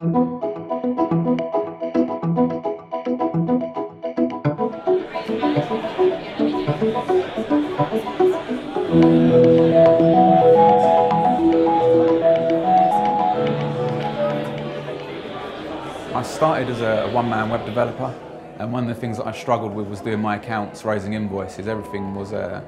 I started as a one-man web developer and one of the things that I struggled with was doing my accounts, raising invoices. Everything was uh,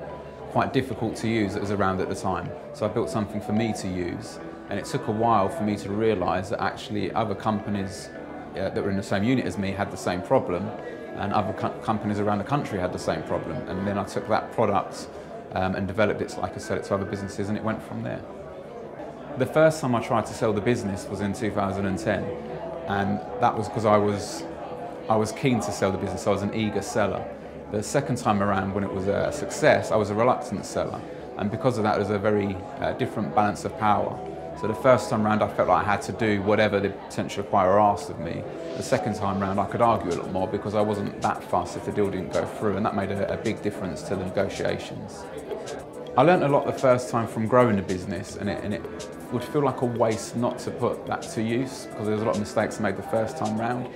quite difficult to use that was around at the time. So I built something for me to use and it took a while for me to realise that actually other companies uh, that were in the same unit as me had the same problem and other co companies around the country had the same problem. And then I took that product um, and developed it, like I said, to other businesses and it went from there. The first time I tried to sell the business was in 2010 and that was because I was, I was keen to sell the business, I was an eager seller. The second time around when it was a success, I was a reluctant seller and because of that there's a very uh, different balance of power. So the first time round I felt like I had to do whatever the potential acquirer asked of me. The second time round I could argue a lot more because I wasn't that fussed if the deal didn't go through and that made a, a big difference to the negotiations. I learned a lot the first time from growing the business and it, and it would feel like a waste not to put that to use because there was a lot of mistakes made the first time round.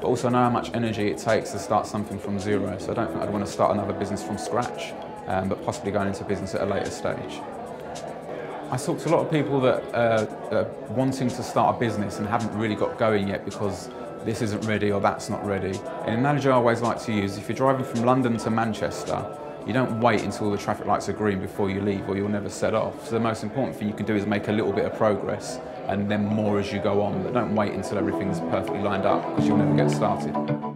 But also I know how much energy it takes to start something from zero, so I don't think I'd want to start another business from scratch, um, but possibly going into business at a later stage. I talk to a lot of people that uh, are wanting to start a business and haven't really got going yet because this isn't ready or that's not ready. An analogy I always like to use, if you're driving from London to Manchester, you don't wait until the traffic lights are green before you leave or you'll never set off. So the most important thing you can do is make a little bit of progress and then more as you go on. But don't wait until everything's perfectly lined up because you'll never get started.